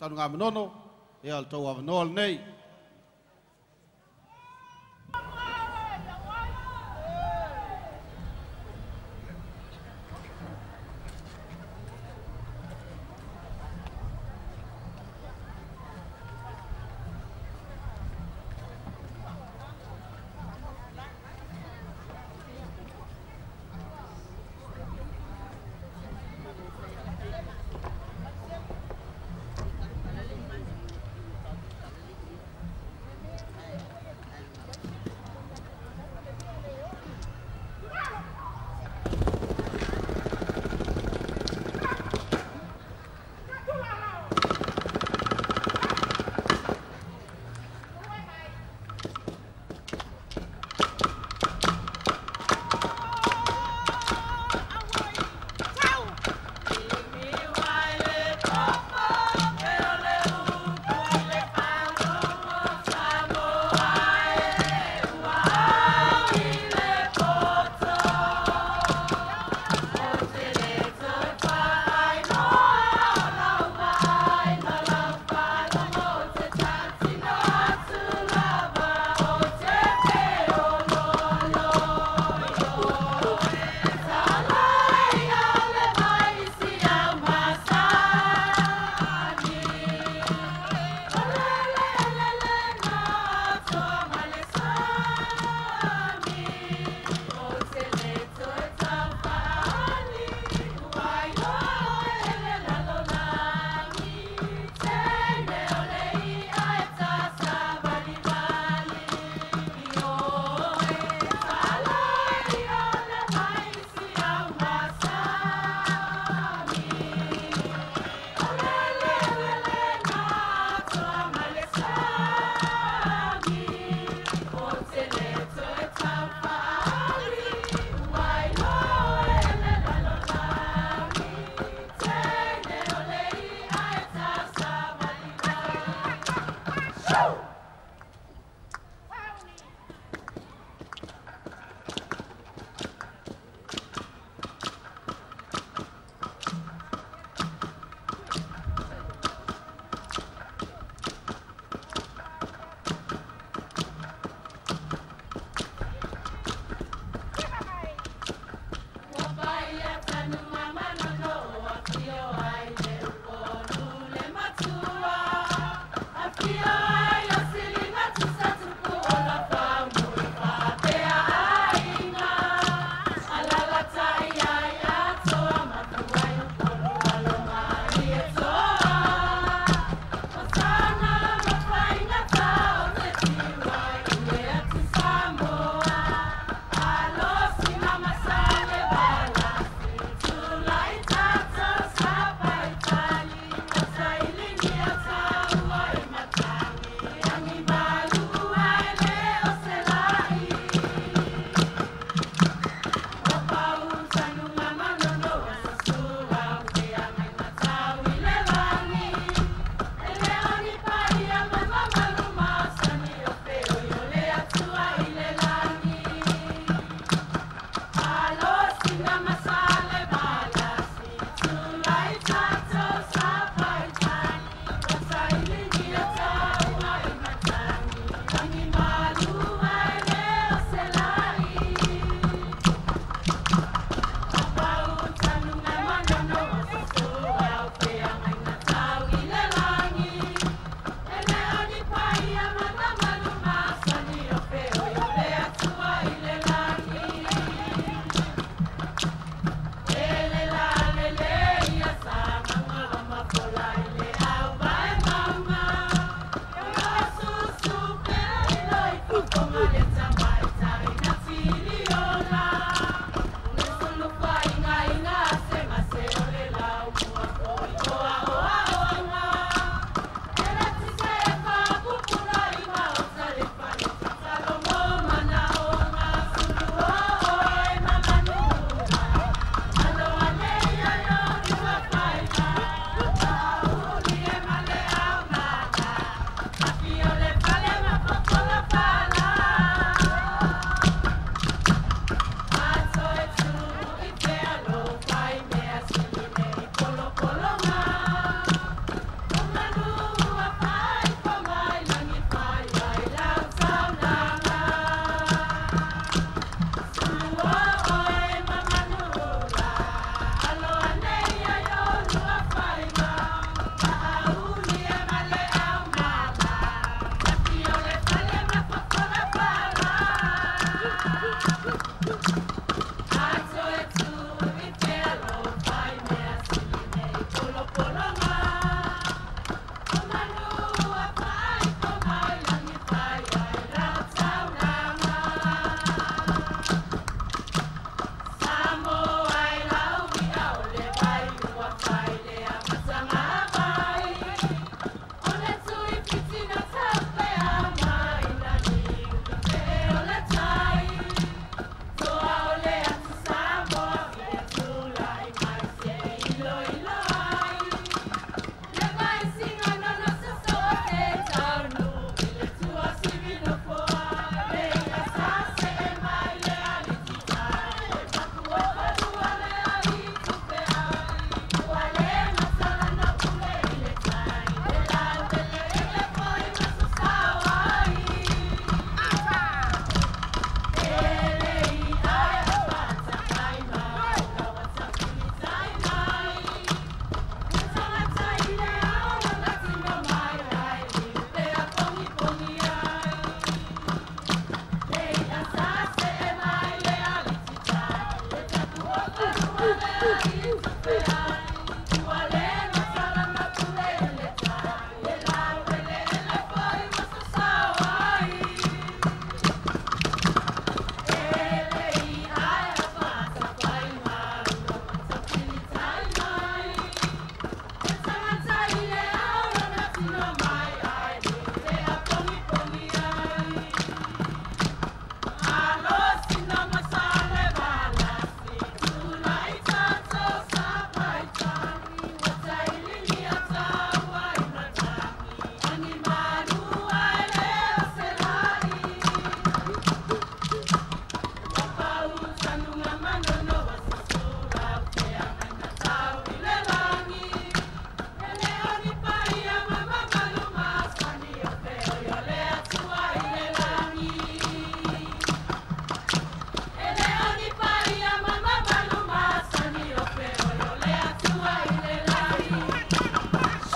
tanu ngam nono e al tau av nol nei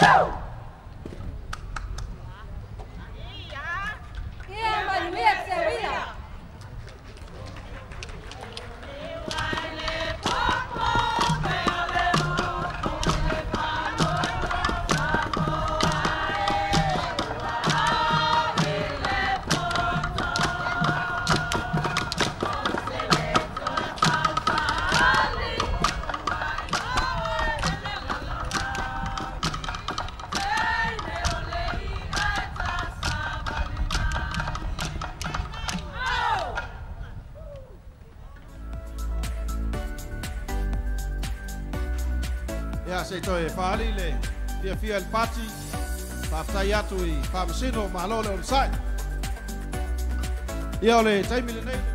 Woo! Ia se toi e whaali le fia fia le pati whaftai atu i whamasino mahalo le o le sai. Ia o le taimile nei